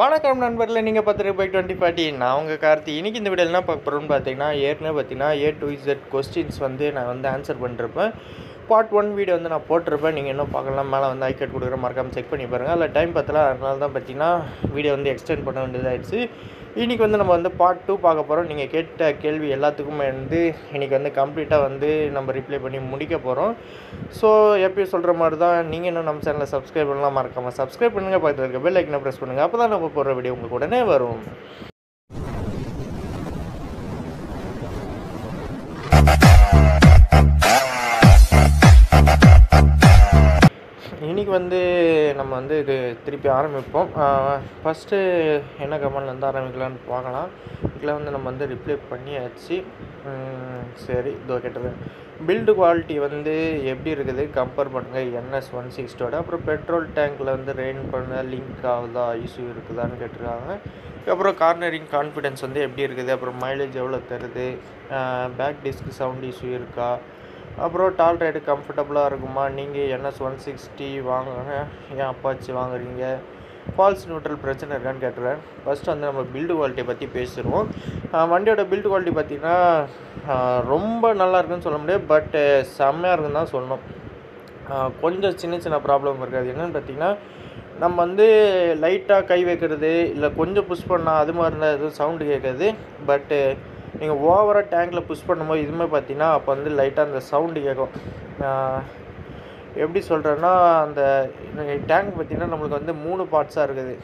வணக்கம் நண்பர்களே நீங்கள் பார்த்துட்டு பைக் டுவெண்ட்டி ஃபார்ட்டி நான் உங்கள் கார்த்தி. இன்றைக்கி இந்த வீடியோ என்ன பார்க்க போகிறோம்னு பார்த்தீங்கன்னா ஏற்கனவே பார்த்தீங்கன்னா ஏ டு இசட் கொஸ்டின்ஸ் வந்து நான் வந்து ஆன்சர் பண்ணிருப்பேன். பார்ட் ஒன் வீடியோ வந்து நான் போட்டிருப்பேன். நீங்கள் இன்னும் பார்க்கலாம். மேலே வந்து ஐக்கட் கொடுக்குற மறக்காமல் செக் பண்ணி பாருங்கள் அதில் டைம் பார்த்தலாம் அதனால தான் பார்த்தீங்கன்னா வீடியோ வந்து எக்ஸ்டெண்ட் பண்ண வேண்டியதாகிடுச்சு இன்றைக்கி வந்து நம்ம வந்து பார்ட் டூ பார்க்க போகிறோம் நீங்கள் கேட்ட கேள்வி எல்லாத்துக்குமே வந்து இன்றைக்கி வந்து கம்ப்ளீட்டாக வந்து நம்ம ரிப்ளை பண்ணி முடிக்க போகிறோம் ஸோ எப்பயும் சொல்கிற மாதிரி தான் நீங்கள் இன்னும் நம்ம சேனலை சப்ஸ்கிரைப் பண்ணலாம். மறக்காமல் சப்ஸ்கிரைப் பண்ணுங்கள் பக்கத்தில் இருக்க பெல் ஐக்கனை ப்ரெஸ் பண்ணுங்கள் அப்போ தான் நம்ம போடுற வீடியோ உங்களுக்கு உடனே வரும். இன்றைக்கி வந்து நம்ம வந்து இது திருப்பி ஆரம்பிப்போம். ஃபஸ்ட்டு என்ன கமெண்ட்லேருந்து ஆரம்பிக்கலாம்னு பார்க்கலாம். இதில் வந்து நம்ம வந்து ரிப்ளை பண்ணியாச்சு. சரி இதோ கேட்டது. பில்டு குவாலிட்டி வந்து எப்படி இருக்குது? கம்பேர் பண்ணுங்கள் என்எஸ் ஒன் சிக்ஸ்டோட அப்புறம் பெட்ரோல் டேங்க்கில் வந்து ரெயின் பண்ண லிங்க் ஆகுதா? இஷ்யூ இருக்குதான்னு கேட்டிருக்காங்க. அப்புறம் கார்னரிங் கான்ஃபிடென்ஸ் வந்து எப்படி இருக்குது? அப்புறம் மைலேஜ் எவ்வளோ தருது? பேக் டிஸ்க் சவுண்ட் இஷ்யூ இருக்கா? அப்புறம் டால் ரைடு கம்ஃபர்டபுளாக இருக்குமா? நீங்கள் என்எஸ் ஒன் சிக்ஸ்டி வாங்க ஏன் அப்பாச்சி வாங்குறீங்க? ஃபால்ஸ் நியூட்ரல் பிரச்சனை இருக்கான்னு கேட்டுறேன். ஃபஸ்ட்டு வந்து நம்ம பில்டு குவாலிட்டியை பற்றி பேசிடுவோம். வண்டியோட பில்டு குவாலிட்டி பார்த்திங்கன்னா ரொம்ப நல்லா இருக்குன்னு சொல்ல முடியாது பட்டு செம்மையாக இருக்குன்னு தான் சொல்லணும். கொஞ்சம் சின்ன சின்ன ப்ராப்ளம் இருக்காது. என்னென்னு பார்த்தீங்கன்னா நம்ம வந்து லைட்டாக கை வைக்கிறது இல்லை கொஞ்சம் புஷ் பண்ணால் அது மாதிரி இருந்தால் எதுவும் சவுண்டு கேட்காது பட்டு நீங்கள் ஓவராக டேங்க்கில் புஷ் பண்ணும்போது இதுவுமே பார்த்தீங்கன்னா அப்போ வந்து லைட்டாக அந்த சவுண்டு கேட்கும் எப்படி சொல்கிறேன்னா அந்த டேங்க் பார்த்தீங்கன்னா நம்மளுக்கு வந்து மூணு பார்ட்ஸாக இருக்குது.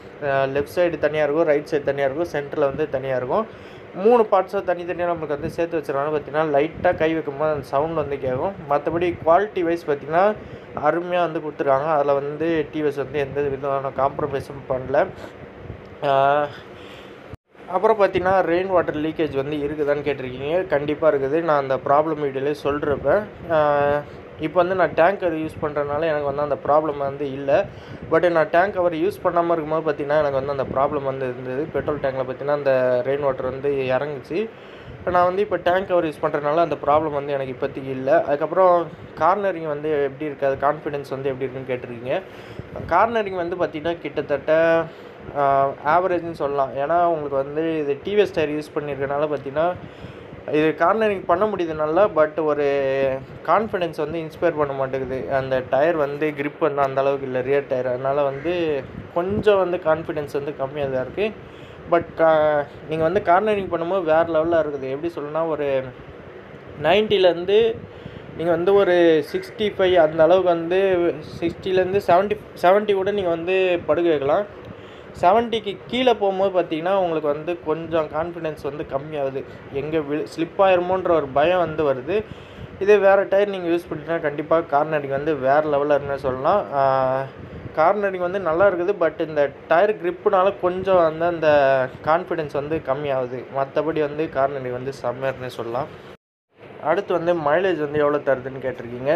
லெஃப்ட் சைடு தனியாக இருக்கும் ரைட் சைடு தனியாக இருக்கும் சென்டரில் வந்து தனியாக இருக்கும். மூணு பார்ட்ஸாக தனித்தனியாக நம்மளுக்கு வந்து சேர்த்து வச்சுருவாங்க பார்த்தீங்கன்னா லைட்டாக கை வைக்கும்போது அந்த சவுண்ட் வந்து கேட்கும் மற்றபடி குவாலிட்டி வைஸ் பார்த்தீங்கன்னா அருமையாக வந்து கொடுத்துருக்காங்க. அதில் வந்து டிவிஎஸ் வந்து எந்த விதமான காம்ப்ரமைஸும் பண்ணல. அப்புறம் பார்த்தீங்கன்னா ரெயின் வாட்டர் லீக்கேஜ் வந்து இருக்குதான்னு கேட்டிருக்கீங்க. கண்டிப்பாக இருக்குது. நான் அந்த ப்ராப்ளம் வீடியோலேயே சொல்கிறப்ப இப்போ வந்து நான் டேங்க் யூஸ் பண்ணுறதுனால எனக்கு வந்து அந்த ப்ராப்ளம் வந்து இல்லை. பட் நான் டேங்க் கவர் யூஸ் பண்ணாமல் இருக்கும்போது பார்த்தீங்கன்னா எனக்கு வந்து அந்த ப்ராப்ளம் வந்து இருந்தது. பெட்ரோல் டேங்கில் பார்த்தீங்கன்னா அந்த ரெயின் வாட்டர் வந்து இறங்குச்சு. இப்போ நான் வந்து இப்போ டேங்க் கவர் யூஸ் பண்ணுறதுனால அந்த ப்ராப்ளம் வந்து எனக்கு இப்போதைக்கு இல்லை. அதுக்கப்புறம் கார்னரிங் வந்து எப்படி இருக்காது கான்ஃபிடென்ஸ் வந்து எப்படி இருக்குன்னு கேட்டிருக்கீங்க. கார்னரிங் வந்து பார்த்திங்கன்னா கிட்டத்தட்ட ஆவரேஜ்னு சொல்லலாம். ஏன்னா உங்களுக்கு வந்து இது டிவிஎஸ் டயர் யூஸ் பண்ணியிருக்கனால பார்த்தீங்கன்னா இது கார்னரிங் பண்ண முடியுது நல்லா பட் ஒரு கான்ஃபிடென்ஸ் வந்து இன்ஸ்பயர் பண்ண மாட்டேங்குது. அந்த டயர் வந்து க்ரிப் வந்து அந்த அளவுக்கு இல்லை ரியர் டயர் அதனால் வந்து கொஞ்சம் வந்து கான்ஃபிடென்ஸ் வந்து கம்மியாக தான் இருக்குது பட் கா நீங்கள் வந்து கார்னரிங் பண்ணும்போது வேறு லெவலில் இருக்குது. எப்படி சொல்லணும்னா ஒரு நைன்ட்டிலேருந்து நீங்கள் வந்து ஒரு சிக்ஸ்டி ஃபைவ் அந்த அளவுக்கு வந்து சிக்ஸ்டிலேருந்து செவன்ட்டி செவன்ட்டி கூட நீங்கள் வந்து படுக்க வைக்கலாம். செவன்ட்டிக்கு கீழே போகும்போது பார்த்திங்கன்னா உங்களுக்கு வந்து கொஞ்சம் கான்ஃபிடென்ஸ் வந்து கம்மியாகுது. எங்கே வி ஸ்லிப் ஆயிருமோன்ற ஒரு பயம் வந்து வருது. இதே வேறு டயர் நீங்கள் யூஸ் பண்ணிட்டீங்கன்னா கண்டிப்பாக கார்னரிங் வந்து வேறு லெவலில் இருக்குன்னு சொல்லலாம். கார்னரிங் வந்து நல்லா இருக்குது பட் இந்த டயர் க்ரிப்புனால கொஞ்சம் வந்து அந்த கான்ஃபிடென்ஸ் வந்து கம்மியாகுது. மற்றபடி வந்து கார்னரிங் வந்து செம்மர்னு சொல்லலாம். அடுத்து வந்து மைலேஜ் வந்து எவ்வளோ தருதுன்னு கேட்டிருக்கீங்க.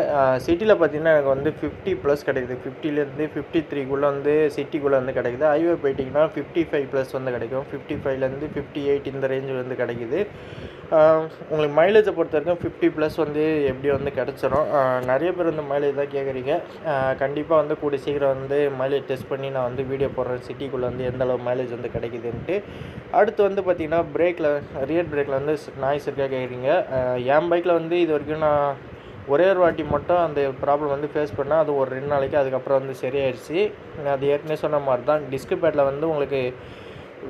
சிட்டியில் பார்த்தீங்கன்னா எனக்கு வந்து ஃபிஃப்டி ப்ளஸ் கிடைக்குது. ஃபிஃப்டிலேருந்து ஃபிஃப்டி த்ரீக்குள்ளே வந்து சிட்டிக்குள்ளே வந்து கிடைக்குது. ஹைவே போயிட்டிங்கன்னா ஃபிஃப்டி ஃபைவ் ப்ளஸ் வந்து கிடைக்கும். ஃபிஃப்டி ஃபைவ்லேருந்து ஃபிஃப்டி எயிட் இந்த ரேஞ்சில் வந்து கிடைக்குது. உங்களுக்கு மைலேஜை பொறுத்த வரைக்கும் ஃபிஃப்டி ப்ளஸ் வந்து எப்படி வந்து கிடச்சிரும்? நிறைய பேர் வந்து மைலேஜ் தான் கேட்குறீங்க. கண்டிப்பாக வந்து கூடிய சீக்கிரம் வந்து மைலேஜ் டெஸ்ட் பண்ணி நான் வந்து வீடியோ போடுறேன். சிட்டிக்குள்ளே வந்து எந்த அளவு மைலேஜ் வந்து கிடைக்குதுன்ட்டு. அடுத்து வந்து பார்த்திங்கன்னா பிரேக்கில் ரியர் பிரேக்கில் வந்து நாய்ஸ் இருக்கா கேட்குறீங்க. ஏன் பைக்கில் வந்து இது வரைக்கும் நான் ஒரே ஒரு வாட்டி மட்டும் அந்த ப்ராப்ளம் வந்து ஃபேஸ் பண்ணேன். அது ஒரு ரெண்டு நாளைக்கு அதுக்கப்புறம் வந்து சரியாயிடுச்சு நான் அது ஏற்கனவே சொன்ன மாதிரி தான். டிஸ்க் பேட்டில் வந்து உங்களுக்கு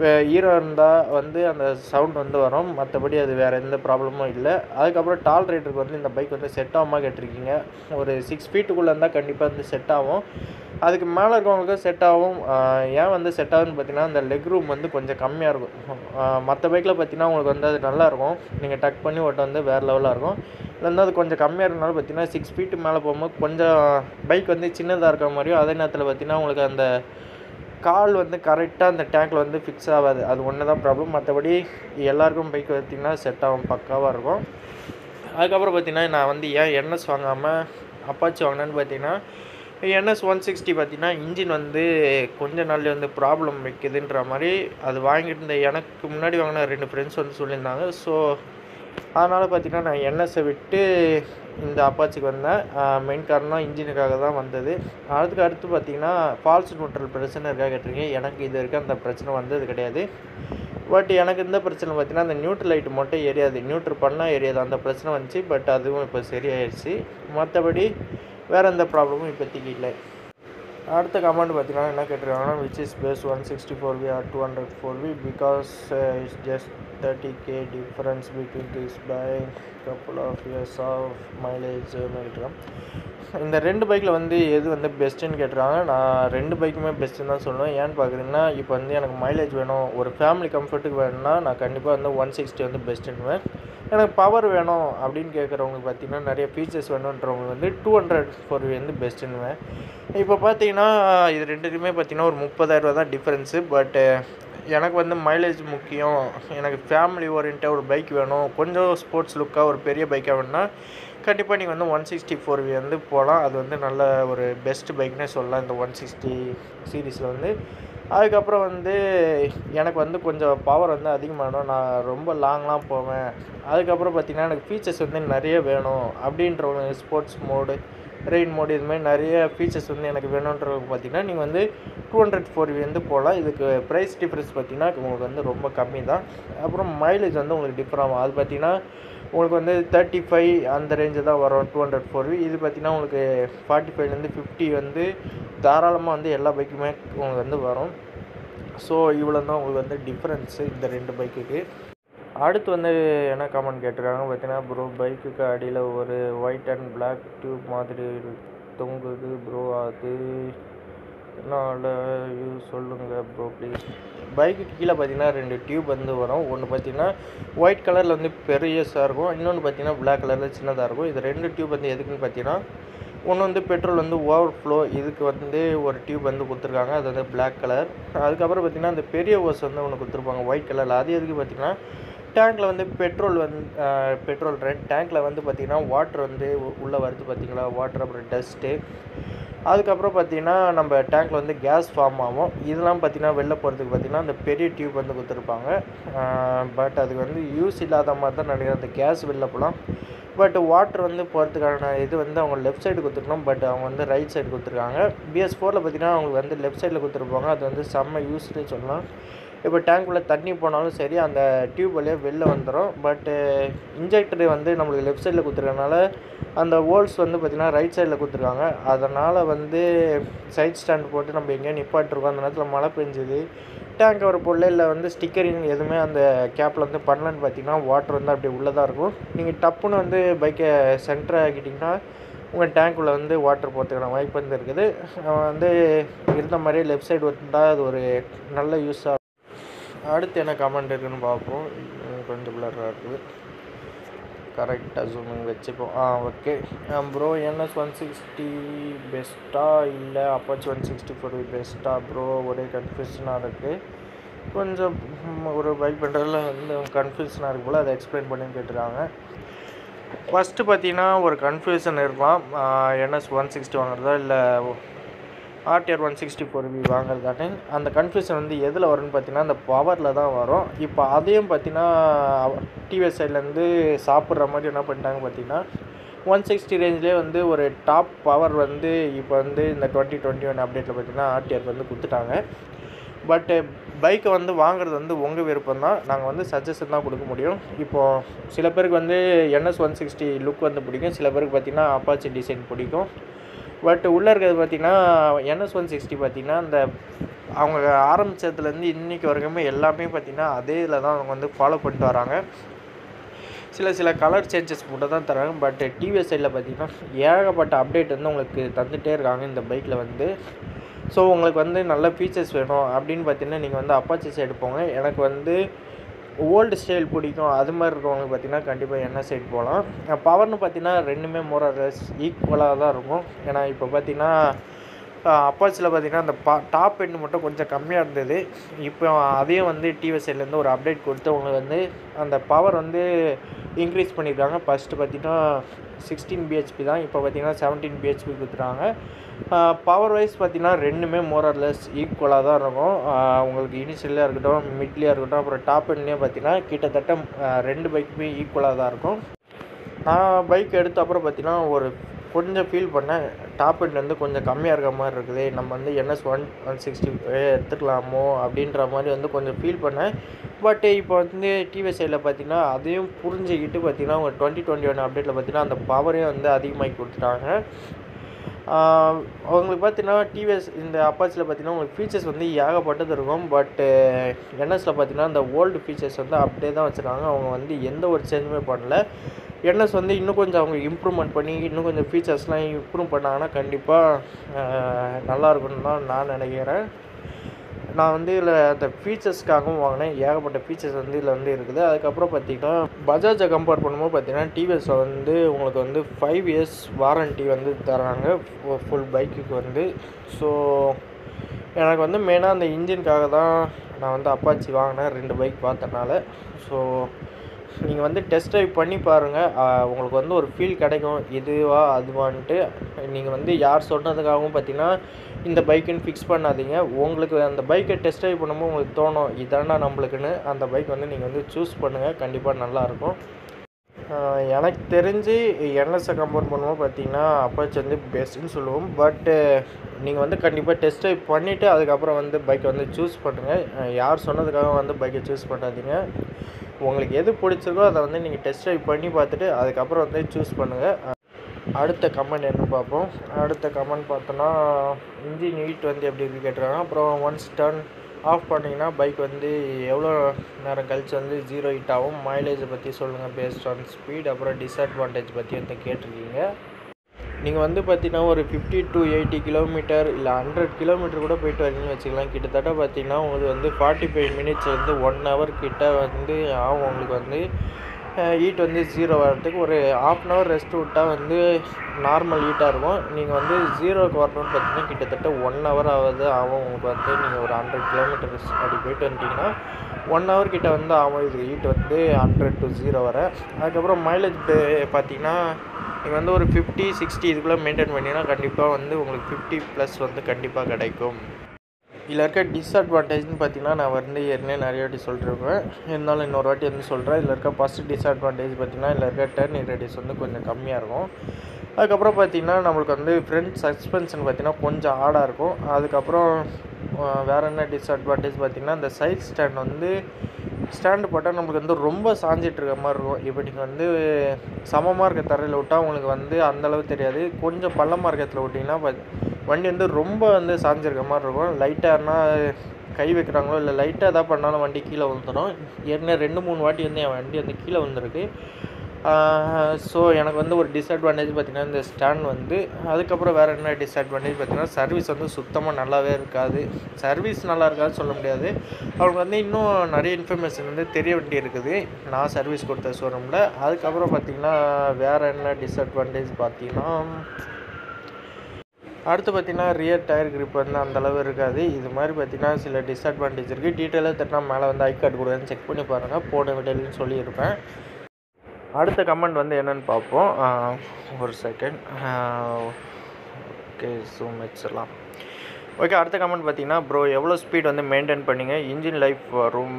வே- ஈரம் இருந்தால் வந்து அந்த சவுண்ட் வந்து வரும். மற்றபடி அது வேறு எந்த ப்ராப்ளமும் இல்லை. அதுக்கப்புறம் டால் ரைடருக்கு வந்து இந்த பைக் வந்து செட் ஆகுமா கேட்டிருக்கீங்க. ஒரு சிக்ஸ் ஃபீட்டுக்குள்ளே இருந்தால் கண்டிப்பாக வந்து செட் ஆகும். அதுக்கு மேலே இருக்கவங்களுக்கு செட் ஆகும். ஏன் வந்து செட் ஆகுதுன்னு பார்த்தீங்கன்னா அந்த லெக் ரூம் வந்து கொஞ்சம் கம்மியாக இருக்கும். மற்ற பைக்கில் பார்த்தீங்கன்னா உங்களுக்கு வந்து அது நல்லாயிருக்கும் நீங்கள் டக் பண்ணி ஓட்ட வந்து வேறு லெவலாக இருக்கும். இதில் வந்து அது கொஞ்சம் கம்மியாக இருக்கனால பார்த்தீங்கன்னா சிக்ஸ் ஃபீட்டு மேலே போகும்போது கொஞ்சம் பைக் வந்து சின்னதாக இருக்க மாதிரியும் அதே நேரத்தில் பார்த்தீங்கன்னா உங்களுக்கு அந்த கால் வந்து கரெக்டாக அந்த டேங்கில் வந்து ஃபிக்ஸ் ஆகாது. அது ஒன்று தான் ப்ராப்ளம் மற்றபடி எல்லாருக்கும் பைக் பார்த்திங்கன்னா செட் ஆகும் பக்காவாக இருக்கும். அதுக்கப்புறம் பார்த்திங்கன்னா நான் வந்து ஏன் என்எஸ் வாங்காமல் அப்பாச்சி வாங்கினேன்னு பார்த்தீங்கன்னா என்எஸ் ஒன் சிக்ஸ்டி பார்த்திங்கன்னா இன்ஜின் வந்து கொஞ்ச நாள்ல வந்து ப்ராப்ளம் வைக்குதுன்ற மாதிரி அது வாங்கிட்டு இருந்த எனக்கு முன்னாடி வாங்கின ரெண்டு ஃப்ரெண்ட்ஸ் வந்து சொல்லியிருந்தாங்க. ஸோ அதனால் பார்த்திங்கன்னா நான் என்எஸ்ஸை விட்டு இந்த அப்பாச்சிக்கு வந்தேன் மெயின் காரணம் இன்ஜினுக்காக தான் வந்தது. அதுக்கு அடுத்து பார்த்தீங்கன்னா ஃபால்ஸ் நியூட்ரல் பிரச்சனை இருக்கா கேட்டிருக்கீங்க. எனக்கு இது வரைக்கும் அந்த பிரச்சனை வந்தது கிடையாது. பட் எனக்கு இந்த பிரச்சனை பார்த்தீங்கன்னா அந்த நியூட்ரல் லைட் மட்டும் எரியாது நியூட்ரல் பண்ணால் எரியாது அந்த பிரச்சனை வந்துச்சு. பட் அதுவும் இப்போ சரியாயிடுச்சு மற்றபடி வேறு எந்த ப்ராப்ளமும் இப்போதைக்கு இல்லை. அடுத்த கமெண்ட் பார்த்தீங்கன்னா என்ன கேட்டிருக்காங்கன்னா which is base one sixty four V R two hundred four V because it's just thirty K between this this buy of of years of mileage இந்த ரெண்டு பைக்கில் வந்து எது வந்து பெஸ்ட்டுன்னு கேட்குறாங்க நான் ரெண்டு பைக்குமே பெஸ்ட்டுன்னு தான் சொல்லுவேன். ஏன்னு பார்க்குறீங்கன்னா இப்போ வந்து எனக்கு மைலேஜ் வேணும் ஒரு ஃபேமிலி கம்ஃபர்ட்டுக்கு வேணும்னா நான் கண்டிப்பாக வந்து ஒன் சிக்ஸ்டி வந்து பெஸ்ட்டுன்னுவேன் எனக்கு பவர் வேணும் அப்படின்னு கேட்குறவங்க பார்த்தீங்கன்னா நிறைய ஃபீச்சர்ஸ் வேணுன்றவங்க வந்து டூ ஹண்ட்ரட் ஃபோர் வந்து பெஸ்ட்டுன்னுவேன் இப்போ பார்த்தீங்கன்னா இது ரெண்டுத்துக்குமே பார்த்தீங்கன்னா ஒரு முப்பதாயிரரூவா தான் டிஃப்ரென்ஸு பட்டு எனக்கு வந்து மைலேஜ் முக்கியம். எனக்கு ஃபேமிலி ஓரியன்ட்டாக ஒரு பைக் வேணும். கொஞ்சம் ஸ்போர்ட்ஸ் லுக்காக ஒரு பெரிய பைக்காக வேணும்னா கண்டிப்பாக நீங்கள் வந்து ஒன் சிக்ஸ்டி ஃபோர் வி வந்து போகலாம் அது வந்து நல்ல ஒரு பெஸ்ட் பைக்னே சொல்லலாம். இந்த ஒன் சிக்ஸ்டி சீரீஸில் வந்து. அதுக்கப்புறம் வந்து எனக்கு வந்து கொஞ்சம் பவர் வந்து அதிகமாகணும். நான் ரொம்ப லாங்லாம் போவேன். அதுக்கப்புறம் பார்த்திங்கன்னா எனக்கு ஃபீச்சர்ஸ் வந்து நிறைய வேணும். அப்படின்றவங்க ஸ்போர்ட்ஸ் மோடு ரெயின் மோடு இது மாதிரி நிறைய ஃபீச்சர்ஸ் வந்து எனக்கு வேணுன்றவங்க பார்த்தீங்கன்னா நீங்கள் வந்து டூ ஹண்ட்ரட் ஃபோர் வந்து போகலாம் இதுக்கு ப்ரைஸ் டிஃப்ரென்ஸ் பார்த்தீங்கன்னா உங்களுக்கு வந்து ரொம்ப கம்மி தான் அப்புறம் மைலேஜ் வந்து உங்களுக்கு டிஃபர் ஆகும். அது பார்த்தீங்கன்னா உங்களுக்கு வந்து தேர்ட்டி ஃபைவ் அந்த ரேஞ்சு தான் வரும் டூ ஹண்ட்ரட் ஃபோர் இது பார்த்தீங்கன்னா உங்களுக்கு ஃபார்ட்டி ஃபைவ்லேருந்து ஃபிஃப்டி வந்து தாராளமாக வந்து எல்லா பைக்குமே உங்களுக்கு வந்து வரும். ஸோ இவ்வளோ தான் உங்களுக்கு வந்து டிஃப்ரென்ஸு இந்த ரெண்டு பைக்குக்கு அடுத்து வந்து என்ன காமெண்ட் கேட்டிருக்காங்க? பார்த்தீங்கன்னா ப்ரோ பைக்குக்கு அடியில் ஒரு ஒயிட் அண்ட் பிளாக் டியூப் மாதிரி தொங்குது ப்ரோ அது என்னால் யூஸ் சொல்லுங்கள் ப்ரோ ப்ளீஸ் பைக்குக்கு கீழே பார்த்தீங்கன்னா ரெண்டு டியூப் வந்து வரும். ஒன்று பார்த்தீங்கன்னா ஒயிட் கலரில் வந்து பெரியஸாக இருக்கும். இன்னொன்று பார்த்தீங்கன்னா பிளாக் கலரில் சின்னதாக இருக்கும். இது ரெண்டு டியூப் வந்து எதுக்குன்னு பார்த்தீங்கன்னா ஒன்று வந்து பெட்ரோல் வந்து ஓவர் ஃப்ளோ இதுக்கு வந்து ஒரு டியூப் வந்து கொடுத்துருக்காங்க. அது வந்து பிளாக் கலர் அதுக்கப்புறம் பார்த்தீங்கன்னா அந்த பெரிய ஓஸ் வந்து ஒன்று கொடுத்துருப்பாங்க ஒயிட் கலரில் அது எதுக்கு பார்த்தீங்கன்னா டேங்க்கில் வந்து பெட்ரோல் வந்து பெட்ரோல் ரெண்ட் டேங்க்கில் வந்து பார்த்திங்கன்னா வாட்டர் வந்து உள்ளே வருது பார்த்தீங்களா வாட்டர் அப்புறம் டஸ்ட்டு அதுக்கப்புறம் பார்த்திங்கன்னா நம்ம டேங்க்கில் வந்து கேஸ் ஃபார்ம் ஆகும். இதெல்லாம் பார்த்தீங்கன்னா வெளில போகிறதுக்கு பார்த்தீங்கன்னா அந்த பெரிய டியூப் வந்து கொடுத்துருப்பாங்க. பட் அதுக்கு வந்து யூஸ் இல்லாத மாதிரி தான் நினைக்கிறேன். அந்த கேஸ் வெளில போகலாம். பட் வாட்டர் வந்து போகிறதுக்கான இது வந்து அவங்க லெஃப்ட் சைடு கொடுத்துருக்கணும். பட் அவங்க வந்து ரைட் சைடு கொடுத்துருக்காங்க. பிஎஸ் ஃபோரில் பார்த்தீங்கன்னா அவங்களுக்கு வந்து லெஃப்ட் சைடில் கொடுத்துருப்பாங்க. அது வந்து செம்ம யூஸ்னு சொல்லலாம். இப்போ டேங்க்குள்ளே தண்ணி போனாலும் சரி அந்த டியூப் வழியாக வெளில வந்துடும் பட்டு இன்ஜெக்டர் வந்து நம்மளுக்கு லெஃப்ட் சைடில் கொடுத்துருக்கனால அந்த ஹோல்ஸ் வந்து பார்த்திங்கன்னா ரைட் சைடில் கொடுத்துருக்காங்க. அதனால் வந்து சைட் ஸ்டாண்ட் போட்டு நம்ம எங்கேயோ நிப்பாட்டிருக்கோம் அந்த நேரத்தில் மழை பெஞ்சுது. டேங்க் கவர் போடல இல்லை வந்து ஸ்டிக்கரிங் எதுவுமே அந்த கேப்பில் வந்து பண்ணலன்னு பார்த்தீங்கன்னா வாட்டர் வந்து அப்படியே உள்ளே தான் இருக்கும். நீங்கள் டப்புன்னு வந்து பைக்கை சென்டர் ஆக்கிட்டிங்கன்னா உங்கள் டேங்க்குள்ளே வந்து வாட்டர் போகிறதுக்கான வாய்ப்பு வந்து இருக்குது. வந்து இருந்த மாதிரியே லெஃப்ட் சைடு வந்தால் அது ஒரு நல்ல யூஸாக அடுத்து என்ன கமெண்ட் இருக்குன்னு பார்ப்போம். கொஞ்சம் பிளராக இருக்குது. கரெக்டாக ஜூமிங் வச்சுப்போம். ஆ okay bro NS one sixty பெஸ்ட்டாக இல்லை? அப்பாச்சி ஒன் சிக்ஸ்டி ஃபோர் பெஸ்ட்டாக ப்ரோ ஒரே கன்ஃபியூஷனாக இருக்குது கொஞ்சம் ஒரு பைக் பண்ணுறதுல வந்து கன்ஃபியூஷனாக இருக்கு போல். அதை எக்ஸ்பிளைன் பண்ணி கேட்டுருக்காங்க. ஃபஸ்ட்டு பார்த்தீங்கன்னா ஒரு கன்ஃபியூஷன் இருக்கலாம். என்எஸ் ஒன் சிக்ஸ்டி வாங்குறதா இல்லை RTR one sixty four V வாங்குறதானே? அந்த கன்ஃபியூஷன் வந்து எதில் வரும்னு பார்த்தீங்கன்னா அந்த பவரில் தான் வரும். இப்போ அதையும் பார்த்தீங்கன்னா டிவிஎஸ் சைட்லேருந்து சாப்பிட்ற மாதிரி என்ன பண்ணிட்டாங்க பார்த்தீங்கன்னா ஒன் சிக்ஸ்டி ரேஞ்சிலே வந்து ஒரு டாப் பவர் வந்து இப்போ வந்து இந்த டுவெண்ட்டி டுவெண்ட்டி ஒன் அப்டேட்டில் பார்த்தீங்கன்னா ஆர்டிஆர் வந்து கொடுத்துட்டாங்க. பட்டு பைக்கை வந்து வாங்குறது வந்து உங்கள் விருப்பம் தான். நாங்கள் வந்து சஜஷன் தான் கொடுக்க முடியும். இப்போது சில பேருக்கு வந்து என்எஸ் ஒன் சிக்ஸ்டி லுக் வந்து பிடிக்கும். சில பேருக்கு பார்த்திங்கன்னா அப்பாச்சி டிசைன் பிடிக்கும். பட் உள்ளே இருக்கிறது பார்த்திங்கன்னா என்எஸ் ஒன் சிக்ஸ்டி பார்த்திங்கன்னா அந்த அவங்க ஆரம்பித்ததுலேருந்து இன்றைக்கி வரைக்குமே எல்லாமே பார்த்திங்கன்னா அதே இதில் தான் அவங்க வந்து ஃபாலோ பண்ணிட்டு வராங்க. சில சில கலர் சேஞ்சஸ் மட்டும் தான் தராங்க. பட் டிவிஎஸ் சைடில் பார்த்திங்கன்னா ஏகப்பட்ட அப்டேட் வந்து உங்களுக்கு தந்துகிட்டே இருக்காங்க இந்த பைக்கில் வந்து. ஸோ உங்களுக்கு வந்து நல்ல ஃபீச்சர்ஸ் வேணும் அப்படின்னு பார்த்தீங்கன்னா நீங்கள் வந்து அப்பாச்சி சைடு போங்க. எனக்கு வந்து ஓல்டு ஸ்டைல் பிடிக்கும். அது மாதிரி இருக்கவங்களுக்கு பார்த்தீங்கன்னா கண்டிப்பாக என்ன சைட் போகலாம் பவர்னு பார்த்தீங்கன்னா ரெண்டுமே மோரலஸ் ஈக்குவலாக தான் இருக்கும். ஏன்னா இப்போ பார்த்திங்கன்னா அப்பாச்சில் பார்த்தீங்கன்னா அந்த பா டாப் எண்டு மட்டும் கொஞ்சம் கம்மியாக இருந்தது. இப்போ அதையும் வந்து டிவிஎஸ்ஐலேருந்து ஒரு அப்டேட் கொடுத்து உங்களுக்கு வந்து அந்த பவர் வந்து இன்க்ரீஸ் பண்ணியிருக்காங்க. ஃபஸ்ட்டு பார்த்தீங்கன்னா சிக்ஸ்டீன் பிஹெச்பி தான். இப்போ பார்த்தீங்கன்னா செவன்டீன் பிஹெச்பி கொடுத்துருக்காங்க பவர் வைஸ் பார்த்திங்கன்னா ரெண்டுமே மோரர்லெஸ் ஈக்குவலாக தான் இருக்கும். உங்களுக்கு இனிஷியலாக இருக்கட்டும் மிட்லேயே இருக்கட்டும் அப்புறம் டாப் எண்ட்லேயும் பார்த்தீங்கன்னா கிட்டத்தட்ட ரெண்டு பைக்குமே ஈக்குவலாக தான் இருக்கும். நான் பைக் எடுத்த அப்புறம் பார்த்திங்கன்னா ஒரு கொஞ்சம் ஃபீல் பண்ணேன் டாப் எண்ட் வந்து கொஞ்சம் கம்மியாக இருக்க மாதிரி இருக்குது நம்ம வந்து N S one one sixty எடுத்துக்கலாமோ அப்படின்ற மாதிரி வந்து கொஞ்சம் ஃபீல் பண்ணேன் பட் இப்போ வந்து டிவிஎஸ்ஐயில் பார்த்தீங்கன்னா அதையும் புரிஞ்சுக்கிட்டு பார்த்தீங்கன்னா அவங்க டுவெண்ட்டி டுவெண்ட்டி ஒன் அப்டேட்டில் பார்த்தீங்கன்னா அந்த பவரையும் வந்து அதிகமாகி கொடுத்துட்டாங்க. அவங்களுக்கு பார்த்தீங்கன்னா டிவிஎஸ் இந்த அப்பாச்சியில் பார்த்தீங்கன்னா உங்களுக்கு ஃபீச்சர்ஸ் வந்து ஏகப்பட்டது இருக்கும். பட்டு என்எஸில் பார்த்தீங்கன்னா இந்த ஓல்டு ஃபீச்சர்ஸ் வந்து அப்படியே தான் வச்சுருக்காங்க. அவங்க வந்து எந்த ஒரு சேஞ்சுமே பண்ணல. என்எஸ் வந்து இன்னும் கொஞ்சம் அவங்க இம்ப்ரூவ்மெண்ட் பண்ணி இன்னும் கொஞ்சம் ஃபீச்சர்ஸ்லாம் இம்ப்ரூவ் பண்ணாங்கன்னா கண்டிப்பாக நல்லா இருக்கும்னு தான் நான் நினைக்கிறேன். நான் வந்து இதில் அந்த ஃபீச்சர்ஸ்க்காகவும் வாங்கினேன். ஏகப்பட்ட ஃபீச்சர்ஸ் வந்து இதில் வந்து இருக்குது. அதுக்கப்புறம் பார்த்தீங்கன்னா பஜாஜை கம்பேர் பண்ணும்போது பார்த்தீங்கன்னா டிவிஎஸில் வந்து உங்களுக்கு வந்து ஃபைவ் இயர்ஸ் வாரண்ட்டி வந்து தராங்க. ஃபுல் பைக்குக்கு வந்து. ஸோ எனக்கு வந்து மெயினாக அந்த இன்ஜினுக்காக தான் நான் வந்து அப்பாச்சி வாங்கினேன். ரெண்டு பைக் பார்த்தனால. ஸோ நீங்கள் வந்து டெஸ்ட் ட்ரைவ் பண்ணி பாருங்கள் உங்களுக்கு வந்து ஒரு ஃபீல் கிடைக்கும். இதுவா அதுவான்ட்டு. நீங்கள் வந்து யார் சொன்னதுக்காகவும் பார்த்தீங்கன்னா இந்த பைக்குன்னு ஃபிக்ஸ் பண்ணாதீங்க. உங்களுக்கு அந்த பைக்கை டெஸ்ட் ட்ரைவ் பண்ணும்போது உங்களுக்கு தோணும் இதாண்டா நம்மளுக்குன்னு. அந்த பைக் வந்து நீங்கள் வந்து சூஸ் பண்ணுங்கள் கண்டிப்பாக நல்லாயிருக்கும் எனக்கு தெரிஞ்சு என்எஸ்ஸை கம்பேர் பண்ணுவோம் பார்த்தீங்கன்னா அப்பாச்சி வந்து பெஸ்ட்டுன்னு சொல்லுவோம். பட்டு நீங்கள் வந்து கண்டிப்பாக டெஸ்ட் ட்ரைவ் பண்ணிவிட்டு அதுக்கப்புறம் வந்து பைக்கை வந்து சூஸ் பண்ணுங்கள் யார் சொன்னதுக்காக வந்து பைக்கை சூஸ் பண்ணாதீங்க. உங்களுக்கு எது பிடிச்சிருக்கோ அதை வந்து நீங்கள் டெஸ்ட் ட்ரைவ் பண்ணி பார்த்துட்டு அதுக்கப்புறம் வந்து சூஸ் பண்ணுங்கள் அடுத்த கமெண்ட் என்ன பார்ப்போம்? அடுத்த கமெண்ட் பார்த்தோன்னா இன்ஜின் ஹீட் வந்து எப்படி இருக்கு கேட்டுருக்காங்க. அப்புறம் ஒன்ஸ் டர்ன் ஆஃப் பண்ணிங்கன்னா பைக் வந்து எவ்வளோ நேரம் கழிச்சு வந்து ஜீரோ ஹீட் ஆகும்? மைலேஜை பற்றி சொல்லுங்கள் பேஸ்ட் ஆன் ஸ்பீட் அப்புறம் டிஸ்அட்வான்டேஜ் பற்றி வந்து கேட்டிருக்கீங்க. நீங்கள் வந்து பார்த்தீங்கன்னா ஒரு ஃபிஃப்டி டு எயிட்டி கிலோமீட்டர் இல்லை ஹண்ட்ரட் கிலோமீட்டர் கூட போயிட்டு வரீங்கன்னு வச்சுக்கலாம் கிட்டத்தட்ட பார்த்தீங்கன்னா உங்களுக்கு வந்து ஃபார்ட்டி ஃபைவ் மினிட்ஸ் வந்து ஒன் ஹவர் கிட்ட வந்து ஆகும். உங்களுக்கு வந்து ஹீட் வந்து ஜீரோ வரதுக்கு ஒரு ஆஃப் அன் ஹவர் ரெஸ்ட் விட்டால் வந்து நார்மல் ஹீட்டாக இருக்கும். நீங்கள் வந்து ஜீரோவுக்கு வரணும்னு பார்த்தீங்கன்னா கிட்டத்தட்ட ஒன் ஹவர் ஆகுது ஆகும். உங்களுக்கு வந்து நீங்கள் ஒரு ஹண்ட்ரட் கிலோமீட்டர்ஸ் அப்படி போயிட்டு வந்துட்டிங்கன்னா ஒன் ஹவர் கிட்ட வந்து ஆகும். இது ஹீட் வந்து ஹண்ட்ரட் டு ஜீரோ வர. அதுக்கப்புறம் மைலேஜ் பார்த்தீங்கன்னா நீங்கள் வந்து ஒரு ஃபிஃப்டி சிக்ஸ்டி இதுக்குள்ளே மெயின்டைன் பண்ணிங்கன்னா கண்டிப்பாக வந்து உங்களுக்கு ஃபிஃப்டி ப்ளஸ் வந்து கண்டிப்பாக கிடைக்கும். இதில் இருக்க டிஸ்அட்வான்டேஜ்னு பார்த்தீங்கன்னா நான் வந்து ஏற்கனவே நிறைய வாட்டி சொல்லிருப்பேன். இருந்தாலும் இன்னொரு வாட்டி வந்து சொல்கிறேன் இதில் இருக்க ஃபஸ்ட் டிஸ்அட்வான்டேஜ் பார்த்தீங்கன்னா இதில் இருக்க டர்ன் ரேடியஸ் வந்து கொஞ்சம் கம்மியாக இருக்கும். அதுக்கப்புறம் பார்த்தீங்கன்னா நம்மளுக்கு வந்து ஃப்ரண்ட் சஸ்பென்ஷன் பார்த்தீங்கன்னா கொஞ்சம் ஆடாக இருக்கும். அதுக்கப்புறம் வேறு என்ன டிஸ்அட்வான்டேஜ் பார்த்திங்கன்னா இந்த சைட் ஸ்டாண்ட் வந்து ஸ்டாண்டு போட்டால் நம்மளுக்கு வந்து ரொம்ப சாஞ்சிட்டு இருக்க மாதிரி இருக்கும். இப்போ நீங்கள் வந்து சமமாக இருக்க தரையில் விட்டால் உங்களுக்கு வந்து அந்தளவு தெரியாது. கொஞ்சம் பள்ளமாக இருக்கிறதுல விட்டிங்கன்னா வண்டி வந்து ரொம்ப வந்து சாஞ்சிருக்க மாதிரி இருக்கும். லைட்டாகனா கை வைக்கிறாங்களோ இல்லை லைட்டாக எதாவது பண்ணாலும் வண்டி கீழே விழுந்துடும் ஏற்கனவே ரெண்டு மூணு வாட்டி வந்து என் வண்டி வந்து கீழே விழுந்துருக்கு. ஸோ எனக்கு வந்து ஒரு டிஸ்அட்வான்டேஜ் பார்த்திங்கன்னா இந்த ஸ்டாண்ட் வந்து அதுக்கப்புறம் வேறு என்ன டிஸ்அட்வான்டேஜ் பார்த்தீங்கன்னா சர்வீஸ் வந்து சுத்தமாக நல்லாவே இருக்காது. சர்வீஸ் நல்லா இருக்காதுன்னு சொல்ல முடியாது. அவங்களுக்கு வந்து இன்னும் நிறைய இன்ஃபர்மேஷன் வந்து தெரிய வேண்டி இருக்குது. நான் சர்வீஸ் கொடுத்த ஷோரூமில் அதுக்கப்புறம் பார்த்திங்கன்னா வேறு என்ன டிஸ்அட்வான்டேஜ் பார்த்திங்கன்னா அடுத்து பார்த்தீங்கன்னா ரியர் டயர் கிரிப் வந்து அந்தளவு இருக்காது. இது மாதிரி பார்த்திங்கன்னா சில டிஸ்அட்வான்டேஜ் இருக்குது டீட்டெயிலாக தட்டினா மேலே வந்து ஐ கார்டு கொடுக்குறேன்னு செக் பண்ணி பாருங்கள் போன வீடியோலையும் சொல்லியிருப்பேன். அடுத்த கமெண்ட் வந்து என்னன்னு பார்ப்போம். ஒரு செகண்ட் ஓகே ஜூம் வச்சிடலாம். ஓகே அடுத்த கமெண்ட் பார்த்தீங்கன்னா ப்ரோ எவ்வளோ ஸ்பீட் வந்து மெயின்டைன் பண்ணீங்க? இன்ஜின் லைஃப் வரும்.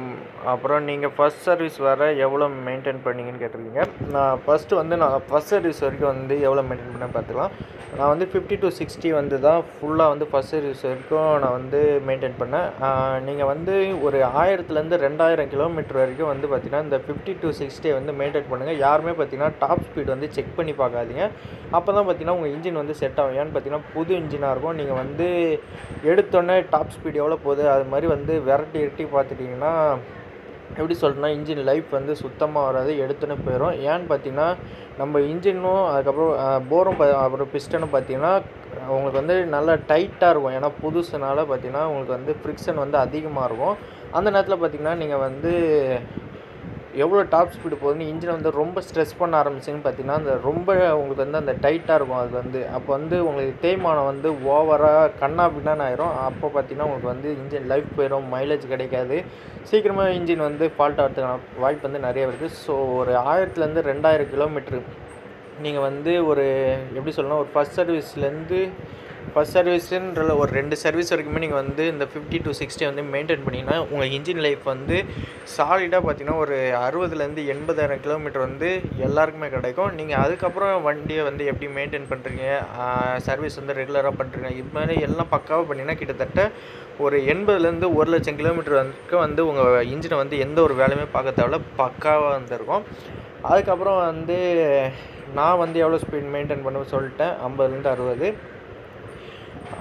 அப்புறம் நீங்கள் ஃபஸ்ட் சர்வீஸ் வர எவ்வளோ மெயின்டைன் பண்ணீங்கன்னு கேட்டிருக்கீங்க. நான் ஃபஸ்ட்டு வந்து நான் ஃபஸ்ட் சர்வீஸ் வரைக்கும் வந்து எவ்வளோ மெயின்டைன் பண்ண பார்த்துக்கலாம். நான் வந்து ஃபிஃப்டி டு சிக்ஸ்டி வந்து தான் ஃபுல்லாக வந்து ஃபஸ்ட் சர்வீஸ் வரைக்கும் நான் வந்து மெயின்டைன் பண்ணேன். நீங்கள் வந்து ஒரு ஆயிரத்துலேருந்து ரெண்டாயிரம் கிலோமீட்டர் வரைக்கும் வந்து பார்த்தீங்கன்னா இந்த ஃபிஃப்டி டு சிக்ஸ்டி வந்து மெயின்டைன் பண்ணுங்கள் யாருமே பார்த்தீங்கன்னா டாப் ஸ்பீட் வந்து செக் பண்ணி பார்க்காதீங்க. அப்போ தான் பார்த்தீங்கன்னா உங்கள் இன்ஜின் வந்து செட் ஆகும் ஏன்னு பார்த்தீங்கன்னா புது இன்ஜினாக இருக்கும். நீங்கள் வந்து எடுத்தோடனே டாப் ஸ்பீட் எவ்வளோ போகுது? அது மாதிரி வந்து விரட்டி இரட்டி பார்த்துட்டிங்கன்னா எப்படி சொல்கிறேன்னா இன்ஜின் லைஃப் வந்து சுத்தமாக வராது எடுத்துன்னு போயிடும் ஏன்னு பார்த்தீங்கன்னா நம்ம இன்ஜினும் அதுக்கப்புறம் போரும் அப்புறம் பிஸ்டனும் பார்த்தீங்கன்னா உங்களுக்கு வந்து நல்லா டைட்டாக இருக்கும். ஏன்னா புதுசுனால பார்த்தீங்கன்னா உங்களுக்கு வந்து ஃப்ரிக்ஷன் வந்து அதிகமாக இருக்கும். அந்த நேரத்தில் பார்த்தீங்கன்னா நீங்கள் வந்து எவ்வளோ டாப் ஸ்பீடு போகுதுன்னு இன்ஜினை வந்து ரொம்ப ஸ்ட்ரெஸ் பண்ண ஆரம்பிச்சிங்கன்னு பார்த்தீங்கன்னா அந்த ரொம்ப உங்களுக்கு வந்து அந்த டைட்டாக இருக்கும் அது வந்து. அப்போ வந்து உங்களுக்கு தேய்மானம் வந்து ஓவராக கண்ணா பின்னான்னு ஆயிரும். அப்போ பார்த்தீங்கன்னா உங்களுக்கு வந்து இன்ஜின் லைஃப் போயிடும் மைலேஜ் கிடைக்காது. சீக்கிரமாக இன்ஜின் வந்து ஃபால்ட் ஆகிறதுக்கான வாய்ப்பு வந்து நிறைய இருக்குது ஸோ ஒரு ஆயிரத்துலேருந்து ரெண்டாயிரம் கிலோமீட்ரு நீங்கள் வந்து ஒரு எப்படி சொல்லணும் ஒரு ஃபஸ்ட் சர்வீஸ்லேருந்து ஃபஸ்ட் சர்வீஸுன்ற ஒரு ரெண்டு சர்வீஸ் வரைக்குமே நீங்கள் வந்து இந்த ஃபிஃப்டி டு சிக்ஸ்டி வந்து மெயின்டைன் பண்ணிங்கன்னா உங்கள் இன்ஜின் லைஃப் வந்து சாலிடாக பார்த்தீங்கன்னா ஒரு அறுபதுலேருந்து எண்பதாயிரம் கிலோமீட்டர் வந்து எல்லாருக்குமே கிடைக்கும். நீங்கள் அதுக்கப்புறம் வண்டியை வந்து எப்படி மெயின்டைன் பண்ணுறீங்க சர்வீஸ் வந்து ரெகுலராக பண்ணுறீங்க இது மாதிரி எல்லாம் பக்காவாக பண்ணிங்கன்னா கிட்டத்தட்ட ஒரு எண்பதுலேருந்து ஒரு லட்சம் கிலோமீட்டர் வரைக்கும் வந்து உங்கள் இன்ஜினை வந்து எந்த ஒரு வேலையுமே பார்க்க தேவையில்ல. பக்காவாக வந்துருக்கும். அதுக்கப்புறம் வந்து நான் வந்து எவ்வளோ ஸ்பீட் மெயின்டைன் பண்ணுவேன் சொல்லிட்டேன்? ஐம்பதுலேருந்து அறுபது.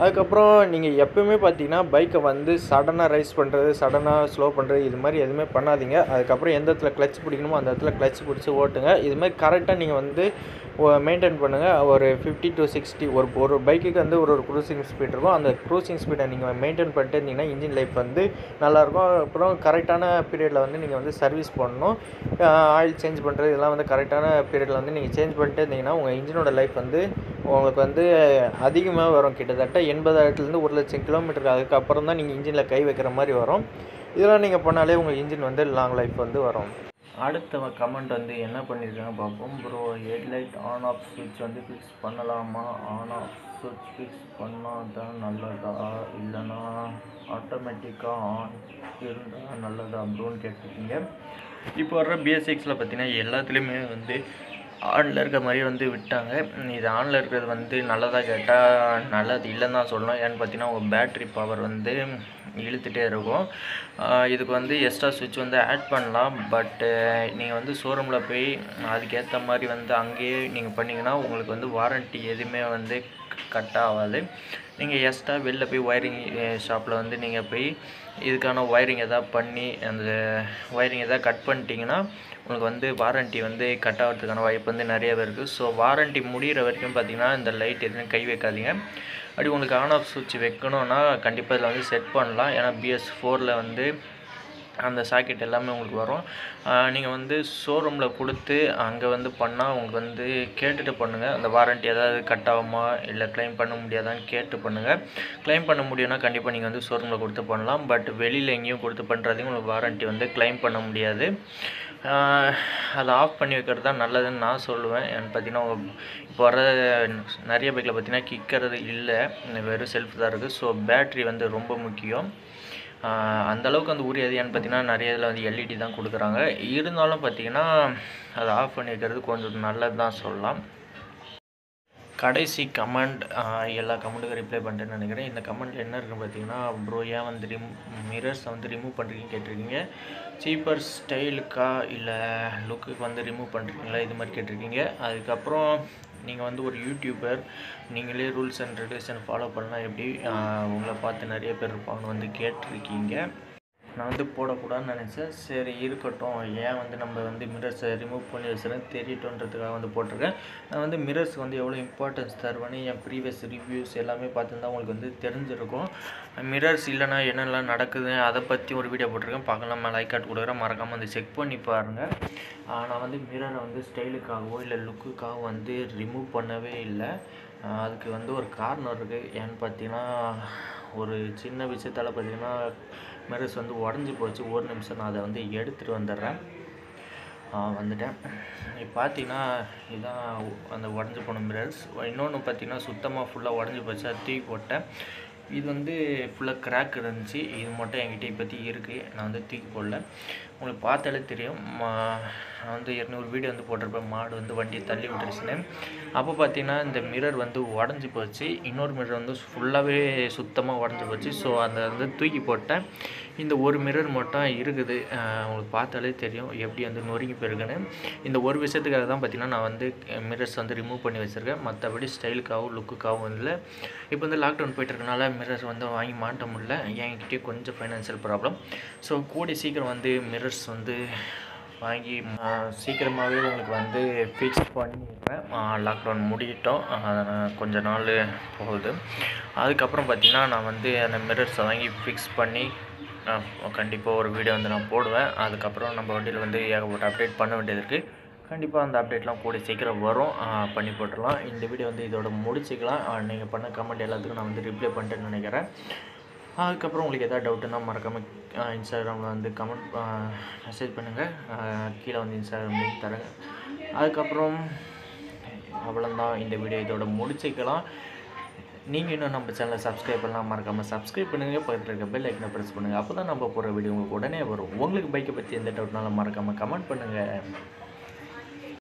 அதுக்கப்புறம் நீங்கள் எப்பயுமே பார்த்தீங்கன்னா பைக்கை வந்து சடனாக ரைஸ் பண்ணுறது சடனாக ஸ்லோ பண்ணுறது இது மாதிரி எதுவுமே பண்ணாதீங்க. அதுக்கப்புறம் எந்த இடத்துல கிளச் பிடிக்கணுமோ அந்த இடத்துல கிளச் பிடிச்சி ஓட்டுங்க. இது மாதிரி கரெக்டாக நீங்கள் வந்து மெயின்டைன் பண்ணுங்கள் ஒரு ஃபிஃப்டி டு சிக்ஸ்டி ஒரு ஒரு பைக்குக்கு வந்து ஒரு ஒரு க்ரூசிங் ஸ்பீட் இருக்கும். அந்த க்ரூசிங் ஸ்பீடை நீங்கள் மெயின்டைன் பண்ணிட்டு இருந்தீங்கன்னா இன்ஜின் லைஃப் வந்து நல்லாயிருக்கும். அப்புறம் கரெக்டான பீரியடில் வந்து நீங்கள் வந்து சர்வீஸ் பண்ணணும். ஆயில் சேஞ்ச் பண்ணுறது இதெல்லாம் வந்து கரெக்டான பீரியடில் வந்து நீங்கள் சேஞ்ச் பண்ணிட்டு இருந்தீங்கன்னா உங்கள் இன்ஜினோட லைஃப் வந்து உங்களுக்கு வந்து அதிகமாக வரும் கிட்டத்தட்ட எண்பதாயிரத்துலேருந்து ஒரு லட்சம் கிலோமீட்டருக்கு அதுக்கப்புறம் தான் நீங்கள் இன்ஜினில் கை வைக்கிற மாதிரி வரும். இதெல்லாம் நீங்கள் பண்ணாலே உங்கள் இன்ஜின் வந்து லாங் லைஃப் வந்து வரும். அடுத்த கமெண்ட் வந்து என்ன பண்ணியிருக்காங்க பார்ப்போம். ப்ரோ ஹெட்லைட் ஆன் ஆஃப் ஸ்விட்ச் வந்து ஃபிக்ஸ் பண்ணலாமா? ஆன் ஆஃப் ஸ்விட்ச் ஃபிக்ஸ் பண்ணால் தான் நல்லதா? இல்லைனா ஆட்டோமேட்டிக்காக ஆன் இருந்தால் நல்லதா? ப்ரோன்னு கேட்டிருக்கீங்க. இப்போ வர்ற பிஎஸ்சிக்ஸில் பார்த்தீங்கன்னா எல்லாத்துலேயுமே வந்து ஆனில் இருக்க மாதிரி வந்து விட்டாங்க. இது ஆனில் இருக்கிறது வந்து நல்லதாக கேட்டால் நல்லது இல்லைன்னு தான் சொல்லணும். ஏன்னு பார்த்தீங்கன்னா உங்கள் பேட்ரி பவர் வந்து இழுத்துகிட்டே இருக்கும். இதுக்கு வந்து எக்ஸ்ட்ரா சுவிட்ச் வந்து ஆட் பண்ணலாம். பட்டு நீங்கள் வந்து ஷோரூமில் போய் அதுக்கேற்ற மாதிரி வந்து அங்கேயே நீங்கள் பண்ணிங்கன்னா உங்களுக்கு வந்து வாரண்ட்டி எதுவுமே வந்து கட் ஆகாது. நீங்கள் எக்ஸ்ட்ரா வெளில போய் ஒயரிங் ஷாப்பில் வந்து நீங்கள் போய் இதுக்கான ஒயரிங் எதாவது பண்ணி அந்த ஒயரிங் எதாவது கட் பண்ணிட்டீங்கன்னா உங்களுக்கு வந்து வாரண்ட்டி வந்து கட் ஆகிறதுக்கான வாய்ப்பு வந்து நிறையவே இருக்குது ஸோ வாரண்ட்டி முடிகிற வரைக்கும் பார்த்தீங்கன்னா இந்த லைட் எதுவும் கை வைக்காதீங்க. அப்படி உங்களுக்கு ஆன் ஆஃப் சுவிட்ச் வைக்கணும்னா கண்டிப்பாக இதில் வந்து செட் பண்ணலாம். ஏன்னா பிஎஸ் ஃபோரில் வந்து அந்த சாக்கெட் எல்லாமே உங்களுக்கு வரும். நீங்கள் வந்து ஷோரூமில் கொடுத்து அங்கே வந்து பண்ணால் உங்களுக்கு வந்து கேட்டுட்டு பண்ணுங்கள் அந்த வாரண்ட்டி ஏதாவது கட் ஆகுமா? இல்லை க்ளைம் பண்ண முடியாதான்னு கேட்டு பண்ணுங்கள் க்ளைம் பண்ண முடியும்னா கண்டிப்பாக நீங்கள் வந்து ஷோரூமில் கொடுத்து பண்ணலாம். பட் வெளியில் எங்கேயும் கொடுத்து பண்ணுறதையும் உங்களுக்கு வாரண்ட்டி வந்து க்ளைம் பண்ண முடியாது. அதை ஆஃப் பண்ணி வைக்கிறது தான் நல்லதுன்னு நான் சொல்லுவேன். ஏன்னு பார்த்தீங்கன்னா இப்போ வர நிறைய பைக்கில் பார்த்தீங்கன்னா கிக்கிறது இல்லை. வெறும் செல்ஃப் தான் இருக்குது ஸோ பேட்ரி வந்து ரொம்ப முக்கியம். அந்தளவுக்கு வந்து உரியது ஏன்னு பார்த்தீங்கன்னா நிறைய இதில் வந்து எல்இடி தான் கொடுக்குறாங்க. இருந்தாலும் பார்த்தீங்கன்னா அதை ஆஃப் பண்ணி வைக்கிறது கொஞ்சம் நல்லது தான் சொல்லலாம். கடைசி கமெண்ட் எல்லா கமெண்ட்டுக்கும் ரிப்ளை பண்ணுறேன்னு நினைக்கிறேன். இந்த கமெண்ட்டில் என்ன இருக்குன்னு பார்த்தீங்கன்னா ப்ரோ ஏன் வந்து ரிம் மிரர்ஸை வந்து ரிமூவ் பண்ணுறீங்க கேட்டிருக்கீங்க. சீப்பர் ஸ்டைலுக்கா இல்லை லுக்குக்கு வந்து ரிமூவ் பண்ணுறீங்களா இது மாதிரி கேட்டிருக்கீங்க. அதுக்கப்புறம் நீங்கள் வந்து ஒரு யூடியூபர் நீங்களே ரூல்ஸ் அண்ட் ரெகுலேஷன் ஃபாலோ பண்ணலாம். எப்படி உங்களை பார்த்து நிறைய பேர் இருப்பாங்கன்னு வந்து கேட்டிருக்கீங்க. நான் வந்து போடக்கூடாதுன்னு நினச்சேன். சரி இருக்கட்டும். ஏன் வந்து நம்ம வந்து மிரர்ஸை ரிமூவ் பண்ணி வச்சுருக்கேன் தெரியட்டுன்றதுக்காக வந்து போட்டிருக்கேன். நான் வந்து மிரர்ஸ்க்கு வந்து எவ்வளோ இம்பார்ட்டன்ஸ் தருவேன்னு என் ப்ரீவியஸ் ரிவ்யூஸ் எல்லாமே பார்த்துருந்தா உங்களுக்கு வந்து தெரிஞ்சிருக்கும். மிரர்ஸ் இல்லைனா என்னெல்லாம் நடக்குது அதை பற்றி ஒரு வீடியோ போட்டிருக்கேன். பார்க்கலாம். லைக் ஐக்கார்ட் கொடுக்குறேன் மறக்காமல் வந்து செக் பண்ணி பாருங்கள் நான் வந்து மிரரை வந்து ஸ்டைலுக்காகவோ இல்லை லுக்குக்காகவோ வந்து ரிமூவ் பண்ணவே இல்லை. அதுக்கு வந்து ஒரு காரணம் இருக்குது ஏன்னு பார்த்தீங்கன்னா ஒரு சின்ன விஷயத்தால் பார்த்தீங்கன்னா மிரர்ஸ் வந்து உடஞ்சி போச்சு. ஒரு நிமிஷம் நான் அதை வந்து எடுத்துகிட்டு வந்துடுறேன். வந்துட்டேன். இப்போ பார்த்தீங்கன்னா இதுதான் அந்த உடஞ்சி போன மிரர்ஸ். இன்னொன்று பார்த்தீங்கன்னா சுத்தமாக ஃபுல்லாக உடஞ்சி போச்சு. அது தூக்கி போட்டேன். இது வந்து ஃபுல்லாக கிராக் இருந்துச்சு. இது மட்டும் என்கிட்ட இப்போத்தி இருக்குது நான் வந்து தூக்கி போடல. உங்களுக்கு பார்த்தாலே தெரியும். நான் வந்து இரநூறு வீடியோ வந்து போட்டிருப்பேன். மாடு வந்து வண்டியை தள்ளி விட்டுருச்சுன்னு. அப்போ பார்த்தீங்கன்னா இந்த மிரர் வந்து உடஞ்சி போச்சு. இன்னொரு மிரர் வந்து ஃபுல்லாகவே சுத்தமாக உடஞ்சி போச்சு. ஸோ அதை வந்து தூக்கி போட்டேன். இந்த ஒரு மிரர் மட்டும் இருக்குது. உங்களுக்கு பார்த்தாலே தெரியும் எப்படி வந்து நொறுங்கி போயிருக்குன்னு. இந்த ஒரு விஷயத்துக்காக தான் பார்த்தீங்கன்னா நான் வந்து மிரர்ஸ் வந்து ரிமூவ் பண்ணி வச்சுருக்கேன். மற்றபடி ஸ்டைலுக்காகவும் லுக்குக்காகவும் இல்லை. இப்போ வந்து லாக்டவுன் போயிட்டு இருக்கனால மிரர்ஸ் வந்து வாங்கி மாட்ட முடியல. என்கிட்டயே கொஞ்சம் ஃபைனான்சியல் ப்ராப்ளம் ஸோ கூடி சீக்கிரம் வந்து மிரர் மிரர்ஸ் வந்து வாங்கி சீக்கிரமாகவே உங்களுக்கு வந்து ஃபிக்ஸ் பண்ணிடுறேன். லாக்டவுன் முடியட்டும். கொஞ்ச நாள் போகுது. அதுக்கப்புறம் பார்த்திங்கன்னா நான் வந்து அந்த மிரர்ஸை வாங்கி ஃபிக்ஸ் பண்ணி கண்டிப்பாக ஒரு வீடியோ வந்து நான் போடுவேன். அதுக்கப்புறம் நம்ம வண்டியில் வந்து ஏகப்பட்ட அப்டேட் பண்ண வேண்டியது இருக்குது கண்டிப்பாக அந்த அப்டேட்லாம் கூடிய சீக்கிரம் வரும். பண்ணி போட்டுடலாம். இந்த வீடியோ வந்து இதோட முடிச்சிக்கலாம். நீங்கள் பண்ண கமெண்ட் எல்லாத்துக்கும் நான் வந்து ரிப்ளை பண்ணிட்டேன்னு நினைக்கிறேன். அதுக்கப்புறம் உங்களுக்கு எதாவது டவுட்டுன்னா மறக்காமல் இன்ஸ்டாகிராமில் வந்து கமெண்ட் மெசேஜ் பண்ணுங்கள் கீழே வந்து இன்ஸ்டாகிராம் லிங்க் தரேன். அதுக்கப்புறம் அவ்வளோதான் இந்த வீடியோ இதோட முடிச்சிக்கலாம். நீங்கள் இன்னும் நம்ம சேனலை சப்ஸ்கிரைப் பண்ணலாம். மறக்காமல் சப்ஸ்கிரைப் பண்ணுங்கள் பக்கத்தில் இருக்க பெல் ஐக்கனை ப்ரெஸ் பண்ணுங்கள் அப்போ தான் நம்ம போகிற வீடியோ உங்களுக்கு உடனே வரும். உங்களுக்கு பைக்கை பற்றி எந்த டவுட்னாலும் மறக்காமல் கமெண்ட் பண்ணுங்கள்